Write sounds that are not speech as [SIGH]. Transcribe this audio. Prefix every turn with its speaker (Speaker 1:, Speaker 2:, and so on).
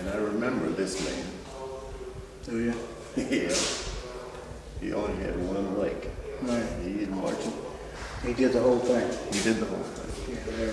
Speaker 1: And I remember this man.
Speaker 2: Oh, Do you? [LAUGHS]
Speaker 1: Yeah. He only had one leg.
Speaker 2: Right.
Speaker 1: He didn't march.
Speaker 2: He did the whole thing.
Speaker 1: He did the whole thing.
Speaker 2: Yeah,
Speaker 1: There